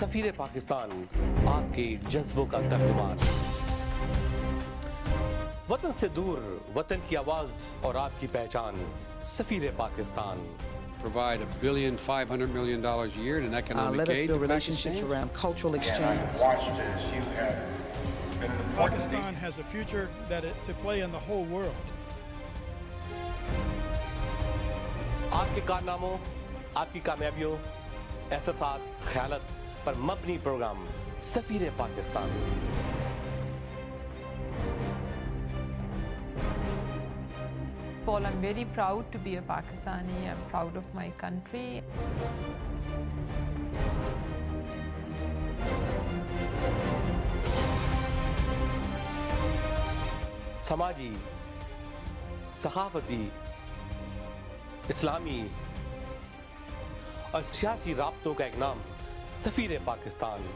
सफीर पाकिस्तान आपके जज्बों का तर्जुमान वतन से दूर वतन की आवाज और आपकी पहचान सफीर Pakistan provide a billion five hundred million dollars a year in Uh, economic let us aid build to relationships Pakistan. around cultural exchange. watched as you have been an important Pakistan has a future that it, to play in the whole world. आपके कारनामों आपकी कामयाबियों एहसास ख्यालत पर मबनी programme सफीर Pakistan Paul, I'm very proud to be a Pakistani. I'm proud of my country. समाजी सखाफती इस्लामी और सियासी राबतों का एक नाम सफीर Pakistan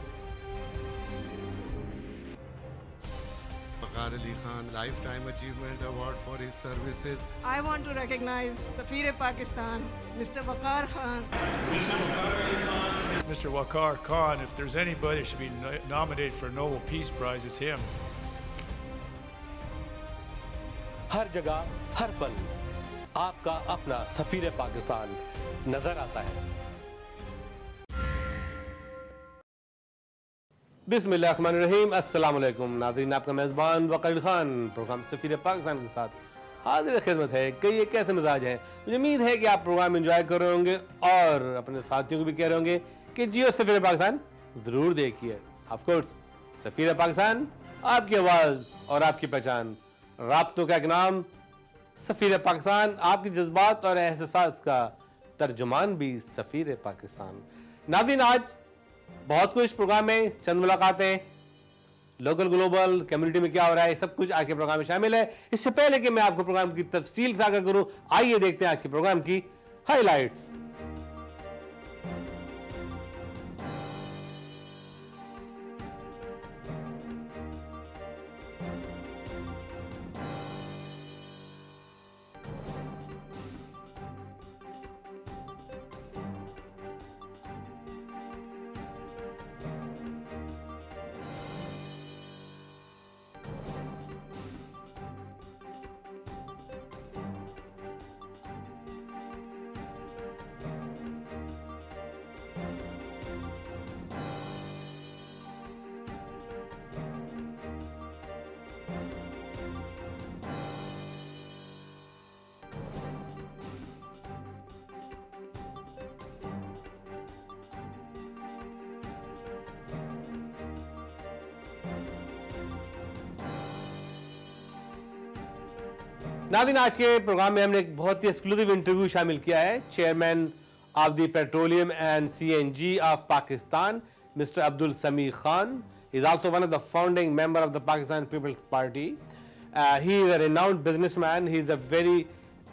Waqar Ali Khan Lifetime Achievement Award for his services. I want to recognize Safir Pakistan, Mr. Waqar Khan. Mr. Waqar Khan, Mr. Waqar Khan, if there's anybody that should be nominated for a Nobel Peace Prize, it's him. हर जगह हर पल आपका अपना सफीर पाकिस्तान नज़र आता है अस्सलाम वालेकुम नाज़रीन, आपका मेज़बान वकील खान। प्रोग्राम सफीर पाकिस्तान के साथ हाजिर खिदमत है। कई एक कैसे मिजाज हैं? मुझे उम्मीद है कि आप प्रोग्राम एंजॉय कर रहे होंगे और अपने साथियों को भी कह रहे होंगे कि जियो सफीर पाकिस्तान ज़रूर देखिए। ऑफकोर्स सफीर पाकिस्तान, आपकी आवाज़ और आपकी पहचान। राबतों का एक नाम, सफ़ीर पाकिस्तान, आपके जज्बात और एहसास का तर्जुमान भी सफ़ीर पाकिस्तान। नादिन आज बहुत कुछ प्रोग्राम में चंद मुलाकातें लोकल ग्लोबल कम्युनिटी में क्या हो रहा है, सब कुछ आज के प्रोग्राम में शामिल है। इससे पहले कि मैं आपको प्रोग्राम की तफसील सागर करूँ, आइए देखते हैं आज के प्रोग्राम की हाईलाइट्स बता दें आज के प्रोग्राम में हमने एक बहुत ही एक्सक्लूसिव इंटरव्यू शामिल किया है chairman of the petroleum and CNG of Pakistan mister Abdul Sami Khan is also one of the founding member of the Pakistan Peoples Party he is a renowned business he is a very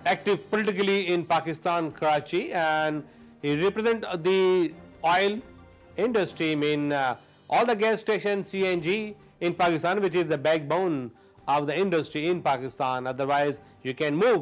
active politically in Pakistan Karachi and he represent the oil industry mean all the gas station CNG in Pakistan which is the back of the industry in Pakistan. Otherwise, you can move.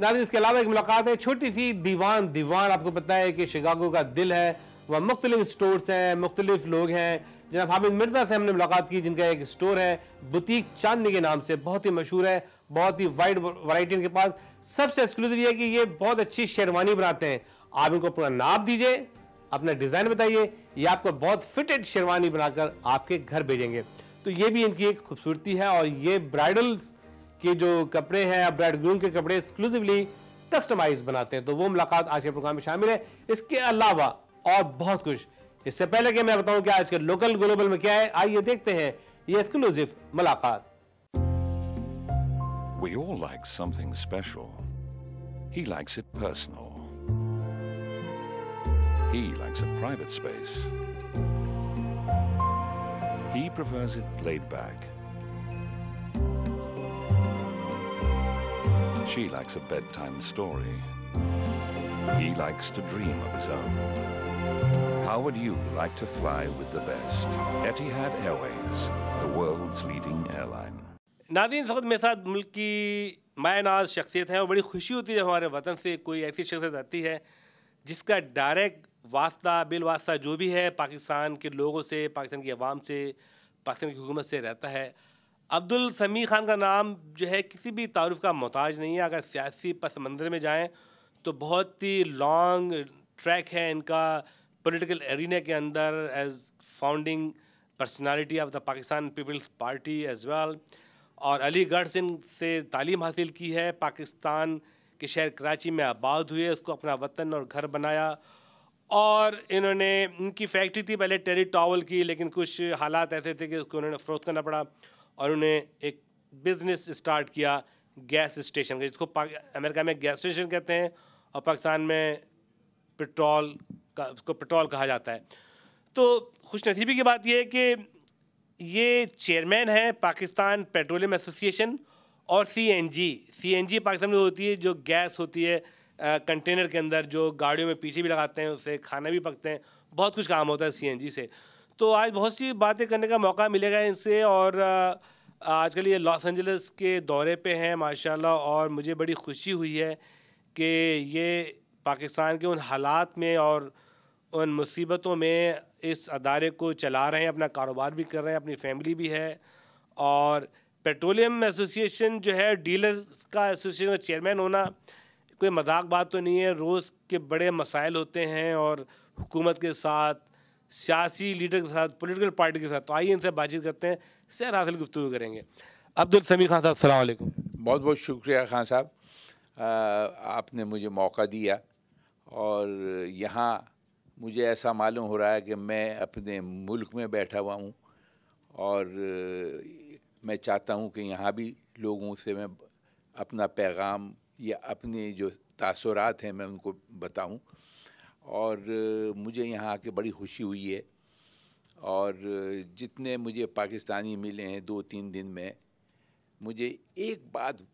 Nadine इसके अलावा एक मुलाकात है छोटी सी दीवान दीवान। आपको पता है कि शिकागो का दिल है वह मुख्तलिफ़ स्टोर्स हैं मुख्तलिफ़ लोग हैं। जनाब हामिद मिर्ज़ा से हमने मुलाकात की जिनका एक स्टोर है बुटीक चांदनी के नाम से बहुत ही मशहूर है बहुत ही वाइड वैरायटी इनके पास। सबसे एक्सक्लूसिव ये कि ये बहुत अच्छी शेरवानी बनाते हैं। आप इनको पूरा नाप दीजिए अपना डिज़ाइन बताइए ये आपको बहुत फिटेड शेरवानी बनाकर आपके घर भेजेंगे। तो ये भी इनकी एक खूबसूरती है और ये ब्राइडल्स के जो कपड़े हैं ब्राइड ग्रूम के कपड़े एक्सक्लूसिवली कस्टमाइज बनाते हैं तो वो मुलाकात आज के प्रोग्राम में शामिल है इसके अलावा और बहुत कुछ इससे पहले कि मैं बताऊँ कि आज के लोकल ग्लोबल में क्या है, आइए देखते हैं ये एक्सक्लूसिव मुलाकात We all like something special. He likes it personal. He likes a private space. He prefers it laid back. She likes a bedtime story. He likes to dream of his own. How would you like to fly with the best? Etihad Airways, the world's leading airline. नादिन इस वक्त मेरे साथ मुल्क की मायनाज शख्सियत है और बड़ी खुशी होती है जब हमारे वतन से कोई ऐसी शख्सियत आती है जिसका डायरेक्ट वास्ता, बिल वास्ता जो भी है, पाकिस्तान के लोगों से, पाकिस्तान की आवाम से, पाकिस्तान की हुकूमत से रहता है। अब्दुल समी खान का नाम जो है, किसी भी तारुफ का मोहताज नहीं है। अगर सियासी पस मंज़र में जाएँ तो बहुत ही लॉन्ग ट्रैक है इनका पोलिटिकल एरिना के अंदर as founding personality of the Pakistan Peoples Party as well और अलीगढ़ से से तालीम हासिल की है। पाकिस्तान के शहर कराची में आबाद हुए, उसको अपना वतन और घर बनाया। और इन्होंने, इनकी फैक्ट्री थी पहले टेरी टॉवल की, लेकिन कुछ हालात ऐसे थे कि उसको उन्होंने फ़रोख्त करना पड़ा और उन्हें एक बिज़नेस स्टार्ट किया गैस स्टेशन का, जिसको अमेरिका में गैस स्टेशन कहते हैं और पाकिस्तान में पेट्रोल का, उसको पेट्रोल कहा जाता है। तो खुश नसीबी की बात यह है कि ये चेयरमैन है पाकिस्तान पेट्रोलियम एसोसिएशन और C N G C N G Pakistan में होती है, जो गैस होती है कंटेनर के अंदर जो गाड़ियों में पीछे भी लगाते हैं उससे खाना भी पकते हैं। बहुत कुछ काम होता है सीएनजी से। तो आज बहुत सी बातें करने का मौका मिलेगा इनसे और आजकल ये लॉस एंजल्स के दौरे पे हैं, माशाल्लाह, और मुझे बड़ी खुशी हुई है कि ये पाकिस्तान के उन हालात में और उन मुसीबतों में इस अदारे को चला रहे हैं, अपना कारोबार भी कर रहे हैं, अपनी फैमिली भी है। और पेट्रोलियम एसोसिएशन जो है डीलर का एसोसिएशन का चेयरमैन होना कोई मज़ाक बात तो नहीं है। रोज़ के बड़े मसाइल होते हैं और हुकूमत के साथ, सियासी लीडर के साथ, पॉलिटिकल पार्टी के साथ तो आइए इनसे बातचीत करते हैं। सैर हासिल गुफ्तु करेंगे। अब्दुल समी खान साहब सलामकुम बहुत बहुत शुक्रिया खान साहब। आपने मुझे मौका दिया और यहाँ मुझे ऐसा मालूम हो रहा है कि मैं अपने मुल्क में बैठा हुआ हूँ और मैं चाहता हूँ कि यहाँ भी लोगों से मैं अपना पैगाम या अपने जो तासरात हैं, मैं उनको बताऊँ। और, मुझे यहाँ आके बड़ी खुशी हुई है। और, जितने मुझे पाकिस्तानी मिले हैं दो तीन दिन में, मुझे एक बात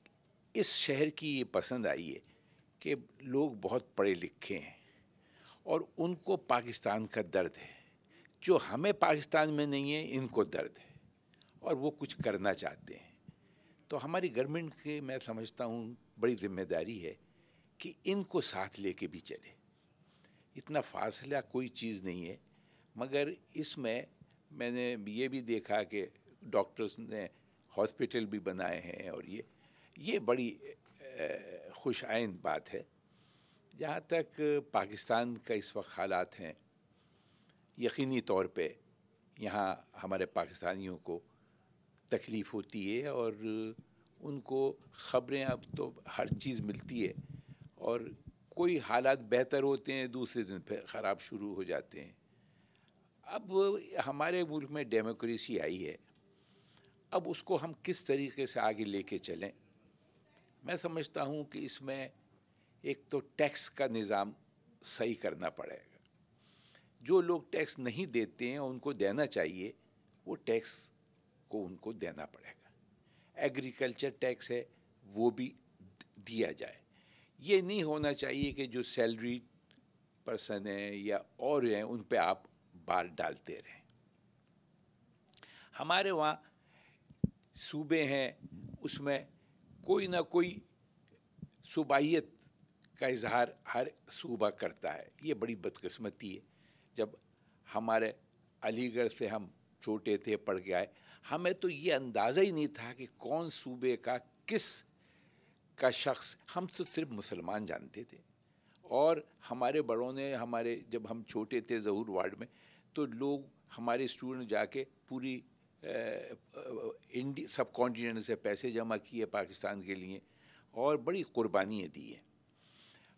इस शहर की ये पसंद आई है कि लोग बहुत पढ़े लिखे हैं और उनको पाकिस्तान का दर्द है। जो हमें पाकिस्तान में नहीं है, इनको दर्द है और वो कुछ करना चाहते हैं। तो हमारी गवर्नमेंट के, मैं समझता हूँ, बड़ी ज़िम्मेदारी है कि इनको साथ लेके भी चले। इतना फासला कोई चीज़ नहीं है, मगर इसमें मैंने ये भी देखा कि डॉक्टर्स ने हॉस्पिटल भी बनाए हैं और ये ये बड़ी खुश आइंद बात है। जहाँ तक पाकिस्तान का इस वक्त हालात हैं, यकीनी तौर पे यहाँ हमारे पाकिस्तानियों को तकलीफ़ होती है और उनको ख़बरें अब तो हर चीज़ मिलती है और कोई हालात बेहतर होते हैं, दूसरे दिन फिर ख़राब शुरू हो जाते हैं। अब हमारे मुल्क में डेमोक्रेसी आई है। अब उसको हम किस तरीके से आगे लेके चलें? मैं समझता हूँ कि इसमें एक तो टैक्स का निज़ाम सही करना पड़ेगा। जो लोग टैक्स नहीं देते हैं, उनको देना चाहिए, वो टैक्स को उनको देना पड़ेगा। एग्रीकल्चर टैक्स है, वो भी दिया जाए। ये नहीं होना चाहिए कि जो सैलरी पर्सन है या और हैं, उन पे आप बार डालते रहें। हमारे वहाँ सूबे हैं, उसमें कोई ना कोई सूबाइत का इजहार हर सूबा करता है। ये बड़ी बदकस्मती है। जब हमारे अलीगढ़ से हम छोटे थे, पढ़ के आए हमें तो ये अंदाज़ा ही नहीं था कि कौन सूबे का किस का शख्स, हम तो सिर्फ़ मुसलमान जानते थे। और हमारे बड़ों ने, हमारे, जब हम छोटे थे जहूर वार्ड में तो लोग हमारे स्टूडेंट जाके पूरी इंडी सब कॉन्टीनेंट से पैसे जमा किए पाकिस्तान के लिए और बड़ी क़ुरबानियाँ दी हैं।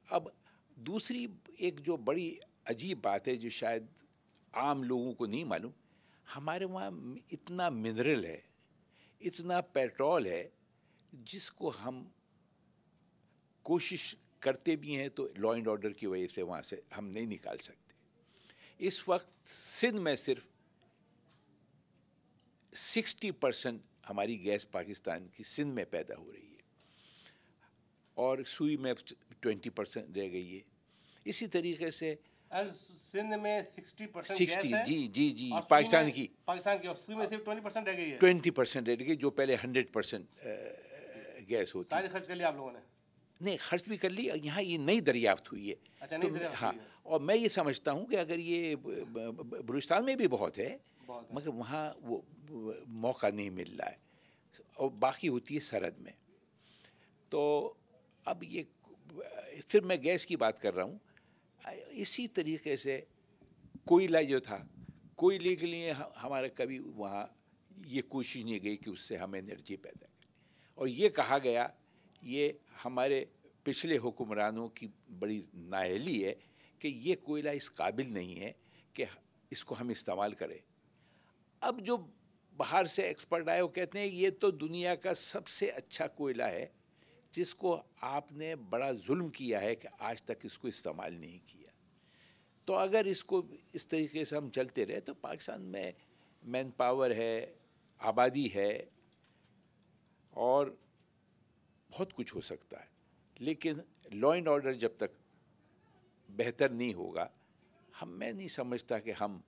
अब दूसरी एक जो बड़ी अजीब बात है, जो शायद आम लोगों को नहीं मालूम हमारे वहाँ इतना मिनरल है, इतना पेट्रोल है, जिसको हम कोशिश करते भी हैं तो लॉ एंड ऑर्डर की वजह से वहाँ से हम नहीं निकाल सकते। इस वक्त सिंध में सिर्फ़ सिक्सटी परसेंट हमारी गैस पाकिस्तान की सिंध में पैदा हो रही है और सुई में ट्वेंटी परसेंट रह गई है। इसी तरीके से सिंध में sixty percent sixty G G G Pakistan की। पाकिस्तान की सिर्फ़ ट्वेंटी परसेंट रह गई है। ट्वेंटी परसेंट रह गई जो पहले हंड्रेड परसेंट गैस होती। सारी खर्च कर लिया आप लोगों ने? नहीं खर्च भी कर ली यहाँ ये नई दरियाफ्त हुई है। अच्छा, तो दरियाफ्त हाँ। और मैं ये समझता हूँ कि अगर ये ब- ब- ब- बलूचिस्तान में भी बहुत है बहुत। मगर वहाँ वो मौका नहीं मिल रहा है। और बाकी होती है सरहद में। तो अब ये फिर मैं गैस की बात कर रहा हूँ। इसी तरीके से कोयला जो था कोयले के लिए हमारा कभी वहाँ ये कोशिश नहीं गई कि उससे हम एनर्जी पैदा करें। और ये कहा गया, ये हमारे पिछले हुक्मरानों की बड़ी नाअहली है कि ये कोयला इस काबिल नहीं है कि इसको हम इस्तेमाल करें। अब जो बाहर से एक्सपर्ट आए, वो कहते हैं, ये तो दुनिया का सबसे अच्छा कोयला है जिसको आपने बड़ा जुल्म किया है कि आज तक इसको इस्तेमाल नहीं किया। तो अगर इसको इस तरीके से हम चलते रहे तो पाकिस्तान में मैन पावर है, आबादी है, और बहुत कुछ हो सकता है। लेकिन लॉ एंड ऑर्डर जब तक बेहतर नहीं होगा, हम, मैं नहीं समझता कि हम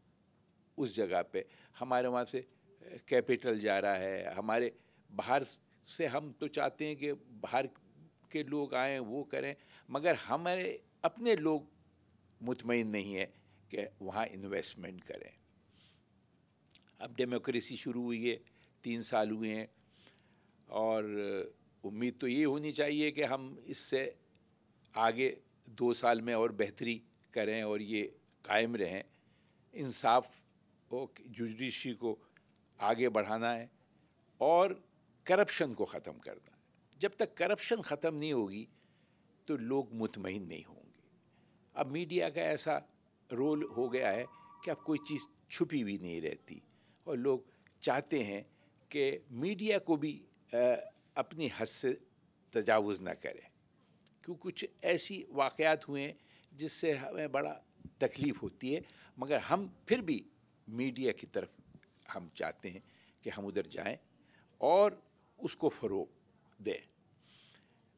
उस जगह पे, हमारे वहाँ से कैपिटल जा रहा है, हमारे बाहर से हम तो चाहते हैं कि बाहर के लोग आएँ, वो करें, मगर हमारे अपने लोग मुतमिन नहीं है कि वहाँ इन्वेस्टमेंट करें। अब डेमोक्रेसी शुरू हुई है, तीन साल हुए हैं, और उम्मीद तो ये होनी चाहिए कि हम इससे आगे दो साल में और बेहतरी करें और ये कायम रहें। इंसाफ और जुडिशरी को आगे बढ़ाना है, और करप्शन को ख़त्म करना जब तक करप्शन ख़त्म नहीं होगी तो लोग मुतमिन नहीं होंगे। अब मीडिया का ऐसा रोल हो गया है कि अब कोई चीज़ छुपी भी नहीं रहती और लोग चाहते हैं कि मीडिया को भी अ, अपनी हद से तजावज़ ना करे। क्यों? कुछ ऐसी वाक़यात हुए हैं जिससे हमें बड़ा तकलीफ़ होती है मगर हम फिर भी मीडिया की तरफ़ हम चाहते हैं कि हम उधर जाएँ और उसको फ़रोग दें।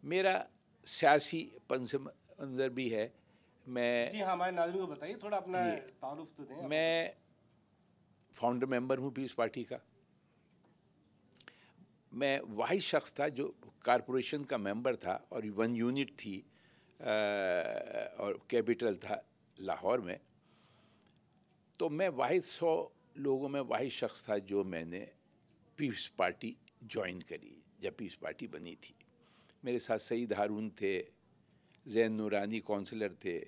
मेरा सियासी से अंदर भी है। मैं जी हाँ हमारे नाज़रीन को बताइए थोड़ा अपना। तारुफ तो दें। मैं फाउंडर मेंबर हूँ पीस पार्टी का। मैं वही शख्स था जो कारपोरेशन का मेंबर था और वन यूनिट थी और कैपिटल था लाहौर में। तो मैं वाहिद सौ लोगों में वाहिद शख्स था जो मैंने पीस पार्टी ज्वाइन करी, जब पीस पार्टी बनी थी। मेरे साथ सईद हारून थे, जैन नूरानी काउंसलर थे,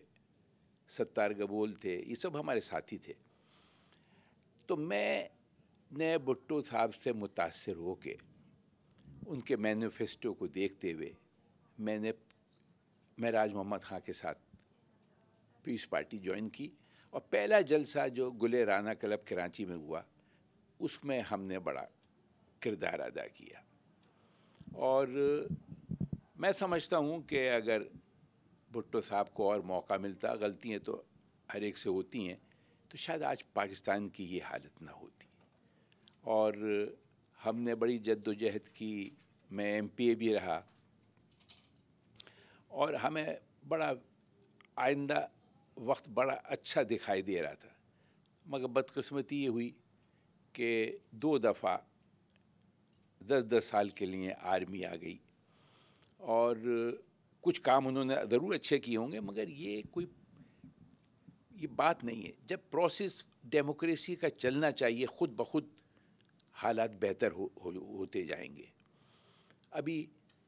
सत्तार गबोल थे, ये सब हमारे साथी थे। तो मैं ने भुट्टो साहब से मुतासर हो के उनके मैनिफेस्टो को देखते हुए, मैंने महराज मोहम्मद खां के साथ पीस पार्टी ज्वाइन की और पहला जलसा जो गुले राना क्लब कराची में हुआ, उसमें हमने बड़ा किरदार अदा किया। और मैं समझता हूँ कि अगर भुट्टो साहब को और मौका मिलता, गलतियाँ तो हर एक से होती हैं तो शायद आज पाकिस्तान की ये हालत ना होती। और हमने बड़ी जद्दोजहद की, मैं एमपीए भी रहा। और हमें बड़ा आइंदा वक्त बड़ा अच्छा दिखाई दे रहा था। मगर बदकस्मती ये हुई कि दो दफ़ा दस दस साल के लिए आर्मी आ गई। और कुछ काम उन्होंने ज़रूर अच्छे किए होंगे मगर ये कोई ये बात नहीं है। जब प्रोसेस डेमोक्रेसी का चलना चाहिए ख़ुद ब खुद हालात बेहतर हो, हो होते जाएँगे। अभी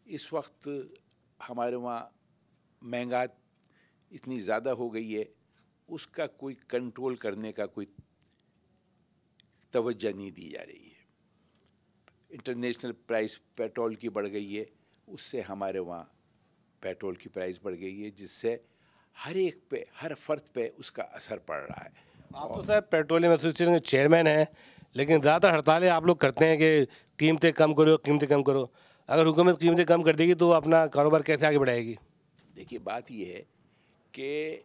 इस वक्त हमारे वहाँ महँगा इतनी ज़्यादा हो गई है उसका कोई कंट्रोल करने का कोई तवज्जो नहीं दी जा रही है। इंटरनेशनल प्राइस पेट्रोल की बढ़ गई है उससे हमारे वहाँ पेट्रोल की प्राइस बढ़ गई है जिससे हर एक पे हर फर्द पे उसका असर पड़ रहा है। आप तो सर पेट्रोलियम एसोसिएशन के चेयरमैन हैं लेकिन ज़्यादातर हड़तालें आप लोग करते हैं कि कीमतें कम करो कीमतें कम करो। अगर हुकूमत कीमतें कम कर देगी तो अपना कारोबार कैसे आगे बढ़ाएगी? देखिए बात यह है कि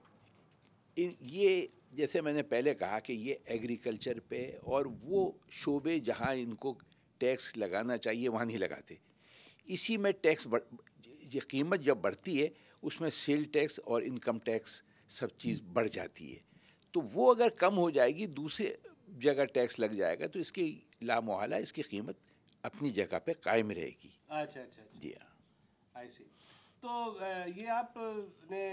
ये जैसे मैंने पहले कहा कि ये एग्रीकल्चर पे और वो शोबे जहाँ इनको टैक्स लगाना चाहिए वहाँ नहीं लगाते। इसी में टैक्स ये कीमत जब बढ़ती है उसमें सेल टैक्स और इनकम टैक्स सब चीज़ बढ़ जाती है। तो वो अगर कम हो जाएगी दूसरे जगह टैक्स लग जाएगा तो इसकी लामोहला इसकी कीमत अपनी जगह पे कायम रहेगी। अच्छा अच्छा जी हाँ। आई सी तो ये आप ने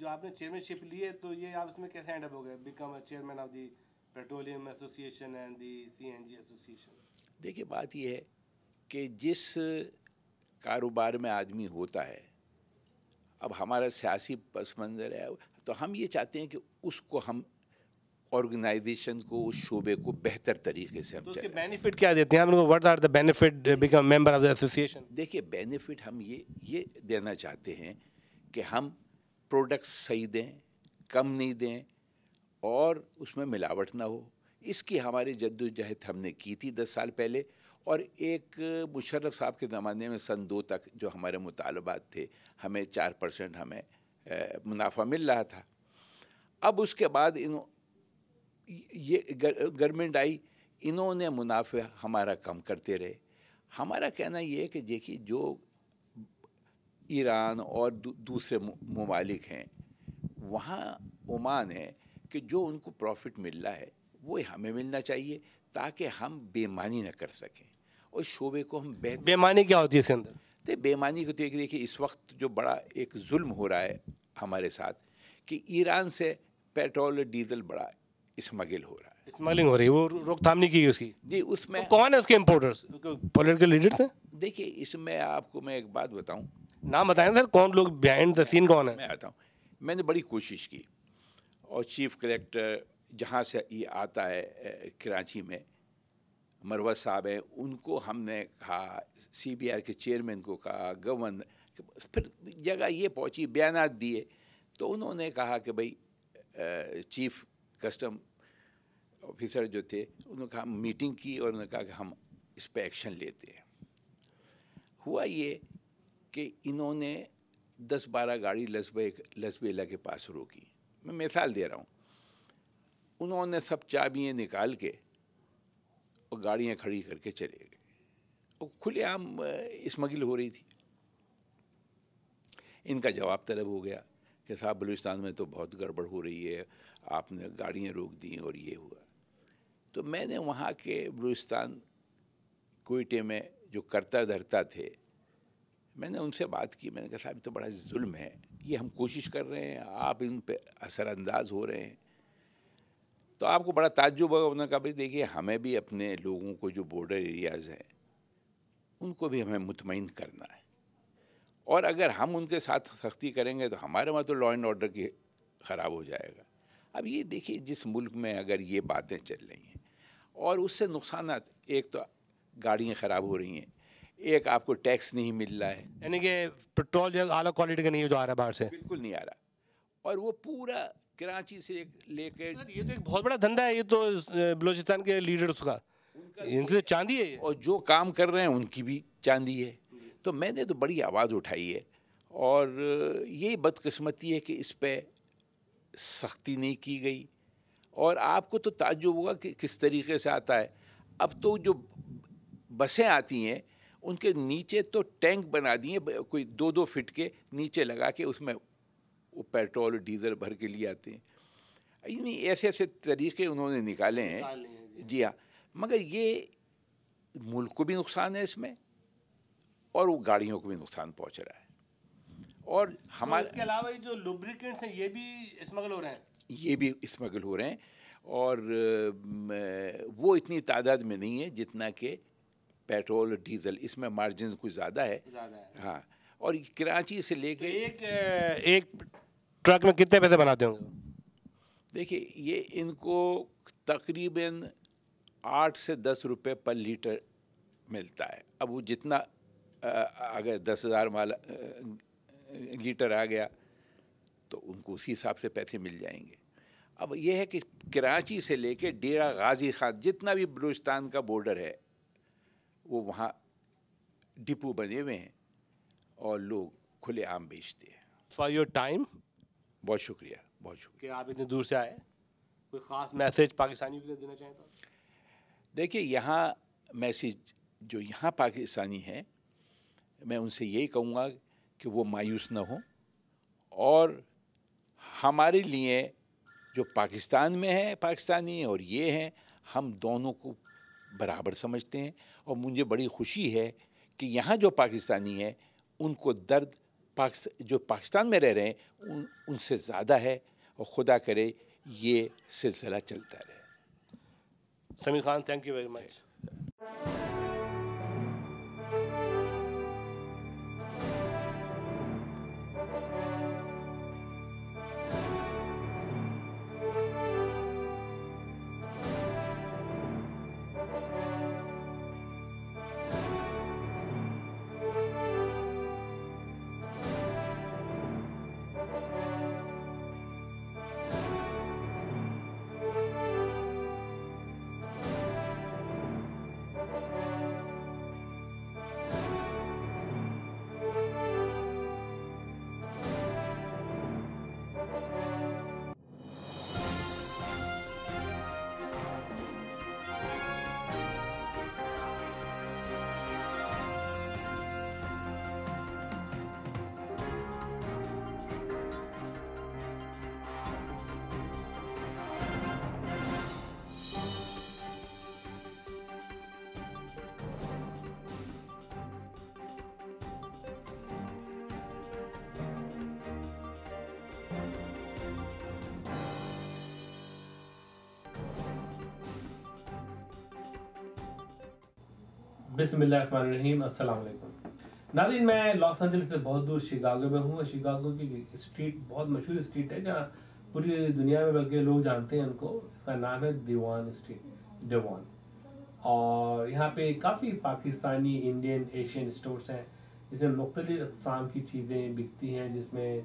जो आपने चेयरमैनशिप ली है तो ये आप इसमें कैसे एंड अप हो गए? Become chairman of the petroleum association and the CNG association देखिए बात यह है कि जिस कारोबार में आदमी होता है अब हमारा सियासी पस मंज़र है तो हम ये चाहते हैं कि उसको हम ऑर्गेनाइजेशन को उस शोबे को बेहतर तरीके से हम तो उसके बेनिफिट क्या देते हैं? हम लोगों what are the benefit become member of the association देखिए बेनिफिट हम ये ये देना चाहते हैं कि हम प्रोडक्ट्स सही दें कम नहीं दें और उसमें मिलावट ना हो। इसकी हमारी जद्दोजहद हमने की थी दस साल पहले और एक मुशर्रफ साहब के ज़माने में सन दो तक जो हमारे मुतालबात थे हमें चार परसेंट हमें मुनाफा मिल रहा था। अब उसके बाद इन ये गवर्नमेंट आई इन्होंने मुनाफा हमारा कम करते रहे। हमारा कहना ये है कि देखिए जो ईरान और दू, दूसरे ममालिक हैं वहाँ ओमान है कि जो उनको प्रॉफिट मिल रहा है वो हमें मिलना चाहिए ताकि हम बेमानी न कर सकें। और शोबे को हम बेहतर बेमानी क्या होती है इसके अंदर? तो बेमानी को देख देखिए इस वक्त जो बड़ा एक जुल्म हो रहा है हमारे साथ कि ईरान से पेट्रोल और डीजल बड़ा स्मगल हो रहा है। स्मगलिंग हो रही है वो रोकथाम नहीं की गई उसकी। जी उसमें तो कौन है उसके इम्पोर्टर्स पॉलिटिकल लीडर्स हैं? देखिए इसमें आपको मैं एक बात बताऊँ। नाम बताएँ सर कौन लोग बिहाइंड द सीन कौन है? मैं आता हूँ मैंने बड़ी कोशिश की। और चीफ कलेक्टर जहाँ से ये आता है कराची में मरवत साहब हैं, उनको हमने कहा सीबीआई के चेयरमैन को कहा गवर्नर फिर जगह ये पहुँची, बयानात दिए तो उन्होंने कहा कि भाई चीफ कस्टम ऑफिसर जो थे, उन्होंने कहा मीटिंग की और उन्होंने कहा कि हम इस पर एक्शन लेते हैं। हुआ ये कि इन्होंने दस बारह गाड़ी लसबे लसबेला के पास रोकी। मैं मिसाल दे रहा हूँ। उन्होंने सब चाबियाँ निकाल के और गाड़ियाँ खड़ी करके चले गए। और खुलेआम स्मगल हो रही थी। इनका जवाब तलब हो गया कि साहब, बलूचिस्तान में तो बहुत गड़बड़ हो रही है, आपने गाड़ियाँ रोक दी और ये हुआ। तो मैंने वहाँ के बलूचिस्तान कोयटे में जो करता धरता थे, मैंने उनसे बात की। मैंने कहा, साहब तो बड़ा जुल्म है। ये हम कोशिश कर रहे हैं, आप इन पर असरअंदाज हो रहे हैं। तो आपको बड़ा ताज्जुब होगा। उन्होंने कहा भाई देखिए हमें भी अपने लोगों को जो बॉर्डर एरियाज़ हैं उनको भी हमें मुतमिन करना है। और अगर हम उनके साथ सख्ती करेंगे तो हमारे वहाँ तो लॉ एंड ऑर्डर की ख़राब हो जाएगा। अब ये देखिए जिस मुल्क में अगर ये बातें चल रही हैं और उससे नुकसान एक तो गाड़ियाँ ख़राब हो रही हैं एक आपको टैक्स नहीं मिल रहा है। यानी कि पेट्रोल जो है आला क्वालिटी का नहीं जो आ रहा है बाहर से। बिल्कुल नहीं आ रहा। और वो पूरा कराची से लेकर ये तो एक बहुत बड़ा धंधा है ये तो बलूचिस्तान के लीडर्स का। इनके लिए चांदी है और जो काम कर रहे हैं उनकी भी चांदी है। तो मैंने तो बड़ी आवाज़ उठाई है और ये बदकस्मती है कि इस पर सख्ती नहीं की गई। और आपको तो ताजुब होगा कि किस तरीके से आता है। अब तो जो बसें आती हैं उनके नीचे तो टैंक बना दिए कोई दो दो फिट के नीचे लगा के उसमें वो पेट्रोल डीजल भर के लिए आते हैं। यानी ऐसे ऐसे तरीके उन्होंने निकाले हैं। जी। हाँ। मगर ये मुल्क को भी नुकसान है इसमें और वो गाड़ियों को भी नुकसान पहुँच रहा है। और इसके हमारे अलावा ये जो लुब्रिकेंट्स हैं ये भी स्मगल हो रहे हैं? ये भी स्मगल हो रहे हैं और वो इतनी तादाद में नहीं है जितना कि पेट्रोल डीजल। इसमें मार्जिन कुछ ज़्यादा है। ज़्यादा है। हाँ। और कराची से लेके एक एक ट्रक में कितने पैसे बनाते होंगे? देखिए ये इनको तकरीबन आठ से दस रुपए पर लीटर मिलता है। अब वो जितना अगर दस हज़ार माल लीटर आ गया तो उनको उसी हिसाब से पैसे मिल जाएँगे। अब ये है कि कराची से लेके डेरा गाजी खान जितना भी बलूचिस्तान का बॉर्डर है वो वहाँ डिपो बने हुए हैं और लोग खुलेआम बेचते हैं। फॉर योर टाइम बहुत शुक्रिया बहुत शुक्रिया। कि आप इतने दूर से आए कोई ख़ास मैसेज पाकिस्तानियों के लिए देना चाहें तो? देखिए यहाँ मैसेज जो यहाँ पाकिस्तानी हैं मैं उनसे यही कहूँगा कि वो मायूस न हो और हमारे लिए जो पाकिस्तान में है पाकिस्तानी और ये हैं हम दोनों को बराबर समझते हैं और मुझे बड़ी खुशी है कि यहाँ जो पाकिस्तानी है उनको दर्द जो पाकिस्तान में रह रहे हैं, उन, उनसे ज़्यादा है और खुदा करे, ये सिलसिला चलता रहे। Sameer Khan thank you very much बिस्मिल्लाहिर्रहमानिर्रहीम अस्सलाम वालेकुम नादिन मैं लॉस एंजल्स से बहुत दूर शिकागो में हूँ शिकागो की स्ट्रीट, बहुत मशहूर स्ट्रीट है, जहाँ पूरी दुनिया में बल्कि लोग जानते हैं उनको। इसका नाम है दीवान स्ट्रीट, दीवान। और यहाँ पे काफ़ी पाकिस्तानी, इंडियन, एशियन स्टोर्स हैं, जिसमें मुख्तलिफ़ अकसाम की चीज़ें बिकती हैं, जिसमें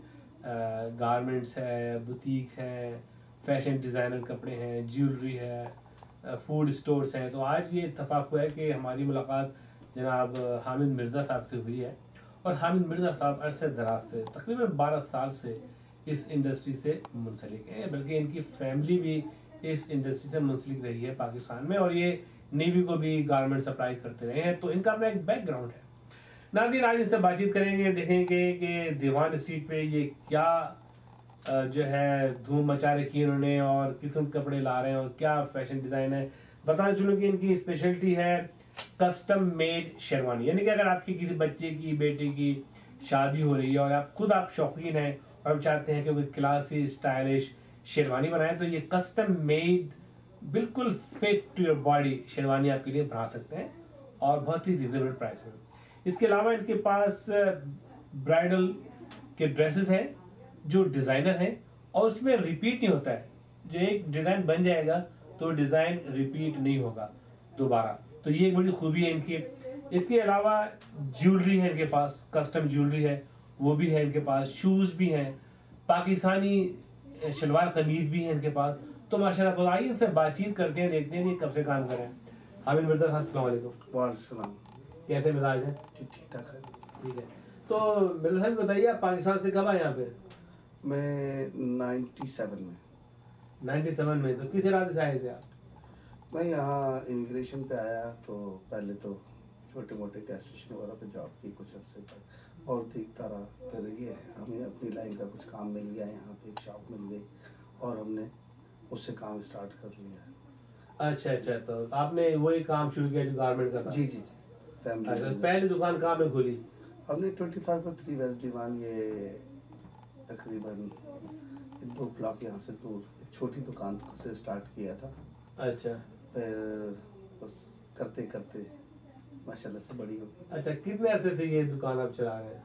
गारमेंट्स है, बुटीक्स हैं, फ़ैशन डिज़ाइनर कपड़े हैं, ज्वेलरी है फ़ूड स्टोर्स हैं। तो आज ये इतफाक़ हुआ है कि हमारी मुलाकात जनाब हामिद मिर्ज़ा साहब से हुई है और हामिद मिर्ज़ा साहब अरसे दराज से, तकरीबन बारह साल से इस इंडस्ट्री से मुंसलिक है, बल्कि इनकी फैमिली भी इस इंडस्ट्री से मुंसलिक रही है पाकिस्तान में और ये नेवी को भी गारमेंट सप्लाई करते रहे हैं। तो इनका अपना एक बैकग्राउंड है। नादिन आज इनसे बातचीत करेंगे, देखेंगे कि दीवान स्ट्रीट पे ये क्या जो है, धूम मचा रखी इन्होंने और किस्म कपड़े ला रहे हैं और क्या फ़ैशन डिज़ाइन है। बताना चलूँ कि इनकी स्पेशलिटी है कस्टम मेड शेरवानी यानी कि अगर आपकी किसी बच्चे की, बेटे की शादी हो रही है और आप खुद आप शौकीन हैं और आप चाहते हैं कि कोई क्लासी स्टाइलिश शेरवानी बनाए तो ये कस्टम मेड बिल्कुल fit to your body sherwani आपके लिए बना सकते हैं और बहुत ही रिजनेबल प्राइस में। इसके अलावा इनके पास ब्राइडल के ड्रेसेस हैं। जो डिज़ाइनर है और उसमें रिपीट नहीं होता है। जो एक डिज़ाइन बन जाएगा तो डिज़ाइन रिपीट नहीं होगा दोबारा। तो ये एक बड़ी खूबी है इनकी। इसके अलावा ज्वेलरी है इनके पास कस्टम ज्वेलरी है वो भी है इनके पास शूज़ भी हैं पाकिस्तानी शलवार कमीज भी है इनके पास। तो माशाल्लाह बहुत आइए इनसे बातचीत करते हैं देखते हैं कि कब से काम करें हामिद मिर्ज़ा साहब वालेकुम। कैसे मिजाज है? ठीक ठीक ठाक है। ठीक है। तो मिर्ज़ा साहब बताइए आप पाकिस्तान से कब आए यहाँ पे? मैं 97 में। 97 में तो किस इरादे से आए थे आप? मैं यहाँ इमिग्रेशन पे आया तो पहले तो छोटे मोटे गैस स्टेशन वगैरह पे जॉब की कुछ अर्से तक और देखता रहा फिर ये हमें अपनी लाइन का कुछ काम मिल गया यहाँ पे एक शॉप मिल गई और हमने उससे काम स्टार्ट कर लिया। अच्छा अच्छा तो आपने वही काम शुरू किया जो गारमेंट का था? जी जी जी अच्छा, फैमिली तो पहली दुकान कहाँ पे खोली? हमने 25 और थ्री वेस्ट दीवान ये तकरीबन दो ब्लॉक यहाँ से दूर एक छोटी दुकान से स्टार्ट किया था। अच्छा। फिर बस करते करते माशाल्लाह से बड़ी हो गई। अच्छा कितने अरसे से ये दुकान आप चला रहे हैं?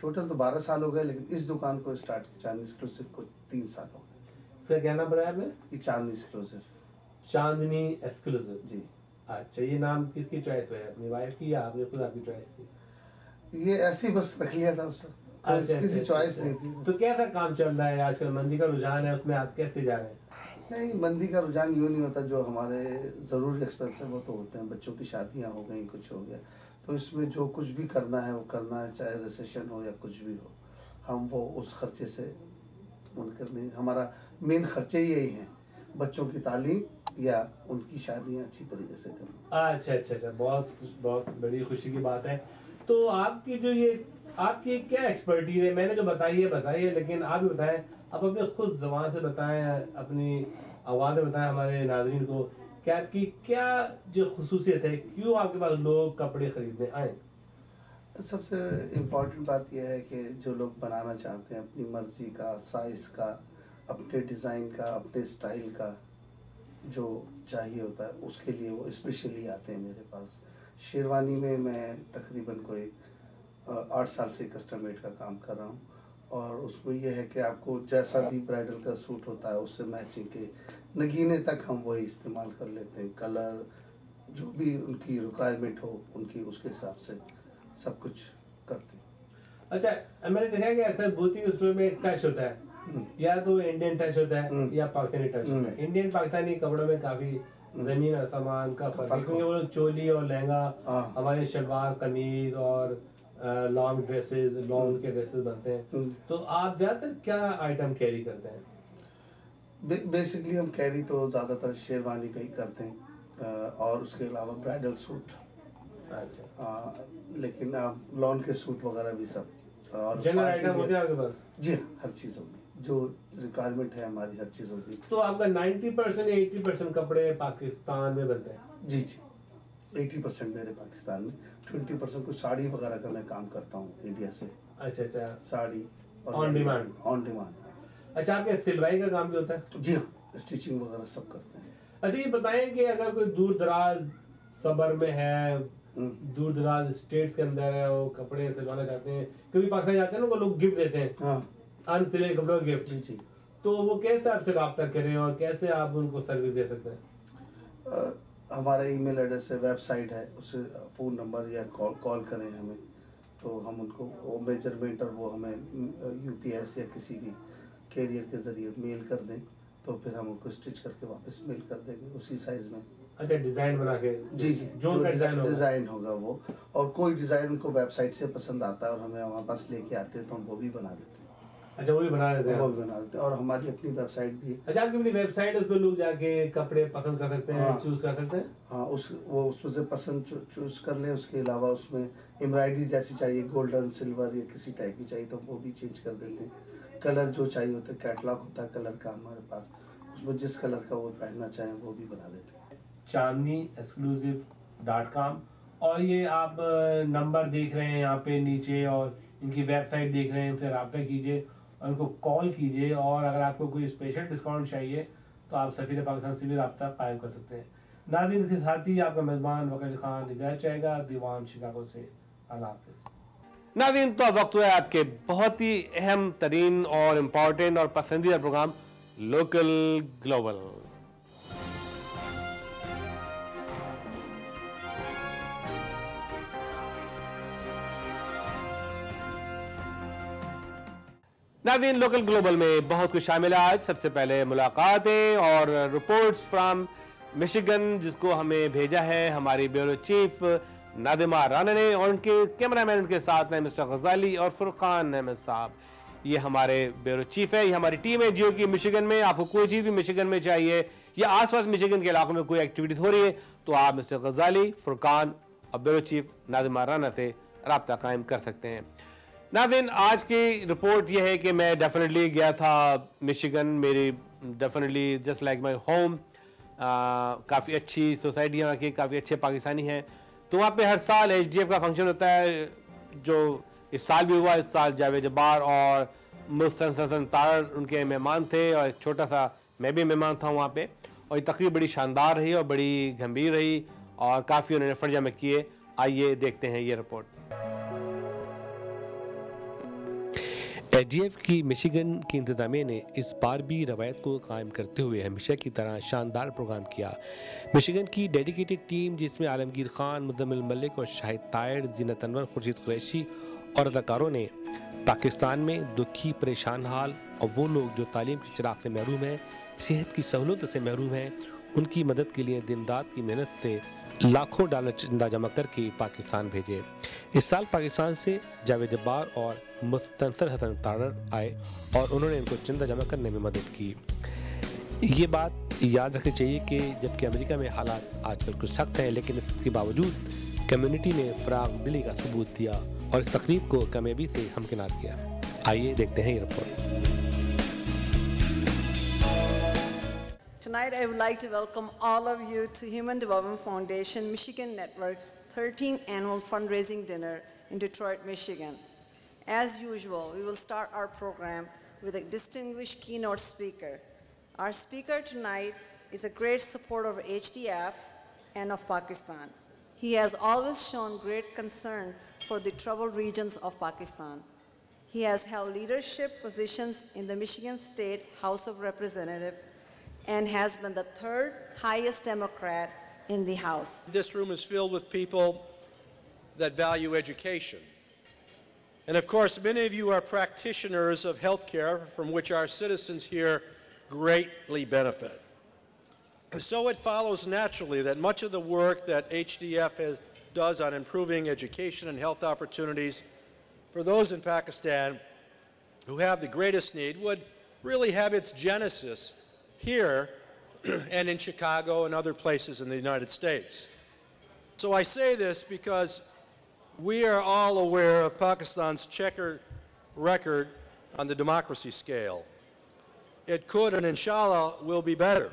टोटल तो बारह साल हो गए लेकिन इस दुकान को स्टार्ट चांदनी एक्सक्लूसिव को तीन साल हो गए। इसका क्या नाम बनाया आपने? ये चांदनी एक्सक्लूसिव। चांदनी एक्सक्लूसिव। जी। अच्छा ये नाम किसकी चॉइस है? अपनी वाइफ की या आपने खुद आपकी चॉइस की? ये ऐसे ही बस रख लिया था अच्छा, कोई किसी अच्छा, चॉइस। नहीं थी। तो कैसा काम चल रहा है आजकल? मंदी का रुझान है उसमें आप कैसे जा रहे हैं? नहीं मंदी का रुझान यूँ नहीं होता जो हमारे ज़रूरी एक्सपेंसिव वो तो होते हैं। बच्चों की शादियाँ हो गई कुछ हो गया। तो इसमें जो कुछ भी करना है वो करना है चाहे रिसेशन हो या कुछ भी हो। हम वो उस खर्चे से उनके लिए हमारा मेन खर्चे यही हैं। बच्चों की तालीम या उनकी शादियाँ अच्छी तरीके से करना। अच्छा अच्छा अच्छा। बहुत बहुत बड़ी खुशी की बात है। तो आपकी जो ये आपकी क्या एक्सपर्टीज है? मैंने जो बताई है बताई है, लेकिन आप भी बताएँ। आप अपने खुद जबान से बताएँ, अपनी आवाज़ में बताएँ हमारे नाजरीन को कि आपकी क्या जो खसूसियत है, क्यों आपके पास लोग कपड़े खरीदने आए? सबसे इम्पोर्टेंट बात यह है कि जो लोग बनाना चाहते हैं, अपनी मर्ज़ी का साइज़ का, अपने डिज़ाइन का, अपने स्टाइल का, जो चाहिए होता है, उसके लिए वो स्पेशली आते हैं मेरे पास। शेरवानी में मैं तकरीबन कोई आठ साल से कस्टम मेड का काम कर रहा हूँ और उसमें यह है कि आपको जैसा भी ब्राइडल का सूट होता है उससे मैचिंग के नगीने तक हम वही इस्तेमाल कर लेते हैं कलर जो भी उनकी रिक्वायरमेंट हो उनकी उसके हिसाब से सब कुछ करते हैं अच्छा मैंने देखा है कि अक्सर बुटीक स्टोर में टच होता है हम्म। या तो इंडियन टच होता है हम्म। या पाकिस्तानी टच होता है हम्म। इंडियन पाकिस्तानी कपड़ों में काफ़ी ज़मीन और सामान का फ़र्क है क्योंकि वो लोग चोली और लहंगा हाँ। हमारे शलवार कमीज और लॉन्ग ड्रेसेस लॉन्ग के ड्रेसेस बनते हैं। हम्म। तो आप ज़्यादातर क्या आइटम कैरी करते हैं? बे, बेसिकली हम कैरी तो ज़्यादातर शेरवानी पे ही करते हैं और उसके अलावा ब्राइडल सूट अच्छा। लेकिन आप लॉन के सूट वगैरह भी सब और जनरल आइटम होते हैं आपके पास? जी हर चीज़ होगी जो रिक्वायरमेंट है हमारी हर चीज़ होगी तो आपका 90 परसेंट या 80 परसेंट कपड़े पाकिस्तान में बनते हैं? जी जी। एटी परसेंट मेरे पाकिस्तान में। ट्वेंटी परसेंट कुछ साड़ी वगैरह का मैं काम करता हूँ इंडिया से। अच्छा अच्छा। Sari On demand? On demand अच्छा आपके सिलवाई का काम भी होता है? जी हाँ स्टिचिंग वगैरह सब करते हैं। अच्छा ये बताएँ कि अगर कोई दूर दराज सबर में है हम्म। दूर दराज स्टेट्स के अंदर है वो कपड़े सिलवाना चाहते हैं कभी पाकिस्तान जाते हैं ना वो लोग गिफ्ट देते हैं। हाँ। अनसिले कपड़ों का गिफ्ट जी जी। तो वो कैसे आपसे रब्ता करें और कैसे आप उनको सर्विस दे सकते हैं? हमारा ईमेल एड्रेस है वेबसाइट है उससे फ़ोन नंबर या कॉल कॉल करें हमें तो हम उनको वो मेज़रमेंट और वो हमें यूपीएस या किसी भी कैरियर के ज़रिए मेल कर दें तो फिर हम उनको स्टिच करके वापस मेल कर देंगे उसी साइज़ में। अच्छा डिज़ाइन बना के जी जी जो डिज़ाइन होगा। डिज़ाइन होगा वो और कोई डिज़ाइन उनको वेबसाइट से पसंद आता है और हमें हमारे पास लेके आते हैं तो हम वो भी बना देते हैं। अच्छा वो भी बना देते हैं। वो भी बना देते हैं। और हमारी अपनी वेबसाइट भी है। अच्छा आपकी अपनी वेबसाइट है उस पर लोग जाके कपड़े पसंद कर सकते हैं हाँ। चूज़ कर सकते हैं? हाँ उस वो उसमें से पसंद चू, चूज़ कर लें उसके अलावा उसमें एम्ब्रॉयडरी जैसी चाहिए गोल्डन सिल्वर या किसी टाइप की चाहिए तो वो भी चेंज कर देते हैं। कलर जो चाहिए होता है कैटलॉग होता है कलर का हमारे पास उसमें जिस कलर का वो पहनना चाहें वो भी बना देते हैं। चांदनी एक्सक्लूसिव डॉट कॉम और ये आप नंबर देख रहे हैं यहाँ पे नीचे और इनकी वेबसाइट देख रहे हैं इनसे रब्ता कीजिए। और उनको कॉल कीजिए और अगर आपको कोई स्पेशल डिस्काउंट चाहिए तो आप सफ़ीर पाकिस्तान से भी रब्ता कायम कर सकते हैं। नादिन इसके साथ ही आपका मेज़बान वकील खान हिदायत चाहेगा, दीवान शिकागो से। अल्लाह हाफिज़। नादिन तो वक्त हुआ आपके बहुत ही अहम, तरीन और इम्पोर्टेंट और पसंदीदा program local global Nadine local global में बहुत कुछ शामिल है आज। सबसे पहले मुलाकातें और रिपोर्ट्स फ्रॉम मिशिगन, जिसको हमें भेजा है हमारी ब्यूरो चीफ नादिमा राना ने और उनके कैमरामैन उनके साथ हैं मिस्टर गजाली और फुरकान अहमद साहब। ये हमारे ब्यूरो चीफ है, ये हमारी टीम है जियो की मिशिगन में। आपको कोई चीज़ भी मिशिगन में चाहिए या आसपास मिशिगन के इलाकों में कोई एक्टिविटी हो रही है तो आप मिस्टर गजाली, फुरकान और ब्यूरो चीफ नादिमा राना से रबता कायम कर सकते हैं। नादिन आज की रिपोर्ट यह है कि मैं डेफिनेटली गया था मिशिगन मेरी definitely just like my home काफ़ी अच्छी सोसाइटी यहाँ की, काफ़ी अच्छे पाकिस्तानी हैं। तो वहाँ पे हर साल एचडीएफ का फ़ंक्शन होता है, जो इस साल भी हुआ, इस साल जावेद जब्बार और मुस्तन ससन तार उनके मेहमान थे और एक छोटा सा मैं भी मेहमान था वहाँ पे। और ये तकरीब बड़ी शानदार रही और बड़ी गंभीर रही और काफ़ी उन्होंने फ़र्ज़ जमा किए। आइए देखते हैं ये रिपोर्ट एच की मिशिगन की इंतजामिया ने इस बार भी रवायत को कायम करते हुए हमेशा की तरह शानदार प्रोग्राम किया। मिशिगन की डेडिकेटेड टीम, जिसमें आलमगीर खान मुदमिल मलिक और शाहिद तायर, जीनत अनवर, खुर्शीद कुरैशी और अदाकारों ने पाकिस्तान में दुखी, परेशान हाल और वो लोग जो तालीम की चिराग से महरूम हैं, सेहत की सहूलत से महरूम हैं, उनकी मदद के लिए दिन रात की मेहनत से लाखों डॉलर चंदा जमा करके पाकिस्तान भेजे। इस साल पाकिस्तान से जावेद जब्बार और मुस्तनसर हसन तारर आए और उन्होंने इनको चंदा जमा करने में मदद की। ये बात याद रखनी चाहिए कि जबकि अमेरिका में हालात आजकल कुछ सख्त हैं, लेकिन इसके बावजूद कम्युनिटी ने फराग दिली का सबूत दिया और इस तकरीब को कामयाबी से हमकिनार किया। आइए देखते हैं ये report. Tonight, I would like to welcome all of you to Human Development Foundation Michigan Network's 13th annual fundraising dinner in Detroit, Michigan. As usual, we will start our program with a distinguished keynote speaker. Our speaker tonight is a great supporter of HDF and of Pakistan. He has always shown great concern for the troubled regions of Pakistan. He has held leadership positions in the Michigan State House of Representatives and has been the third highest Democrat in the House. This room is filled with people that value education. And of course, many of you are practitioners of healthcare from which our citizens here greatly benefit. So it follows naturally that much of the work that HDF has, does on improving education and health opportunities for those in Pakistan who have the greatest need would really have its genesis here and in Chicago and other places in the United States. So I say this because we are all aware of Pakistan's checkered record on the democracy scale. It could and inshallah will be better.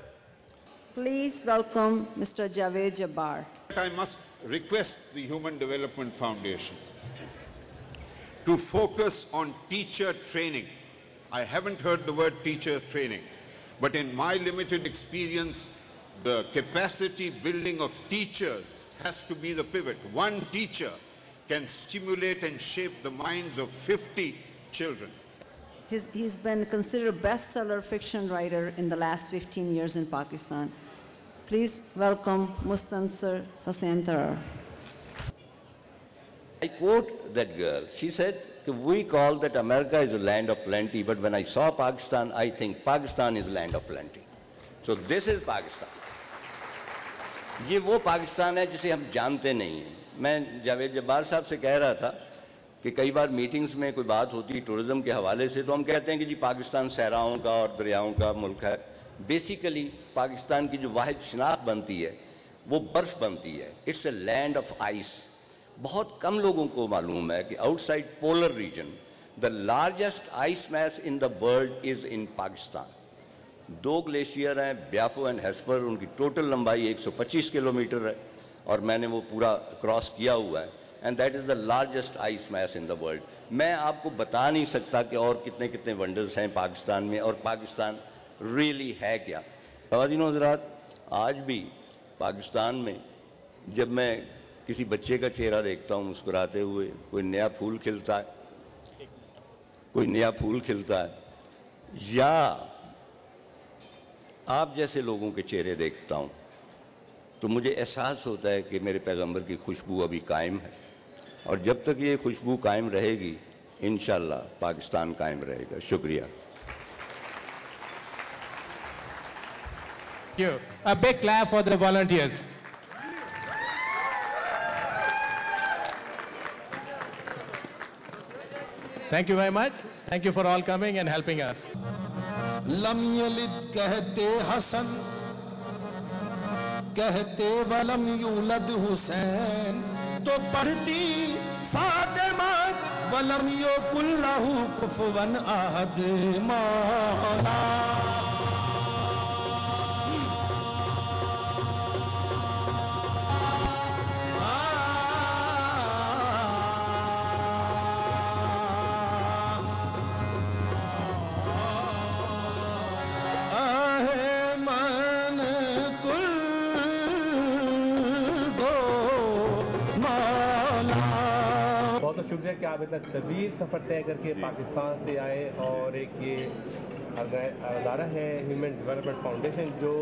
Please welcome Mr. Javed Jabbar. I must request the Human Development Foundation to focus on teacher training. I haven't heard the word teacher training, but in my limited experience, the capacity building of teachers has to be the pivot. One teacher can stimulate and shape the minds of 50 children. He's, he's been considered a bestseller fiction writer in the last 15 years in Pakistan. Please welcome Mustansir Hussain Tarar. I quote that girl. She said, call that America is a land of plenty, but when I saw Pakistan, I think Pakistan is a land of plenty. So this is Pakistan. ये वो पाकिस्तान है जिसे हम जानते नहीं हैं मैं जावेद जब्बार साहब से कह रहा था कि कई बार मीटिंग्स में कोई बात होती है टूरिज़्म के हवाले से तो हम कहते हैं कि जी पाकिस्तान सहराओं का और दरियाओं का मुल्क है बेसिकली पाकिस्तान की जो वाद शनाख्त बनती है वो बर्फ़ बनती है it's a land of ice बहुत कम लोगों को मालूम है कि outside polar region the largest ice mass in the world is in Pakistan दो ग्लेशियर हैं ब्याफो एंड हेस्पर उनकी टोटल लंबाई 125 किलोमीटर है, और मैंने वो पूरा क्रॉस किया हुआ है and that is the largest ice mass in the world मैं आपको बता नहीं सकता कि और कितने कितने वंडर्स हैं पाकिस्तान में, और पाकिस्तान रियली है क्या। खवान हजरात आज भी पाकिस्तान में जब मैं किसी बच्चे का चेहरा देखता हूँ, मुस्कुराते हुए, कोई नया फूल खिलता है, कोई नया फूल खिलता है, या आप जैसे लोगों के चेहरे देखता हूँ तो मुझे एहसास होता है कि मेरे पैगंबर की खुशबू अभी कायम है और जब तक ये खुशबू कायम रहेगी इन पाकिस्तान कायम रहेगा शुक्रिया Thank you. A big clap for the volunteers. Thank you very much. Thank you for all coming and helping us. लम यलिद कहते हसन कहते वलम यूलद हुसैन तो पढ़ती फातिमा वलम यो कुल्लहु कुफवन आहद मौला शुक्रिया कि आप इतना तवील सफ़र तय करके पाकिस्तान से आए और एक ये अदारा है ह्यूमन डेवलपमेंट फाउंडेशन जो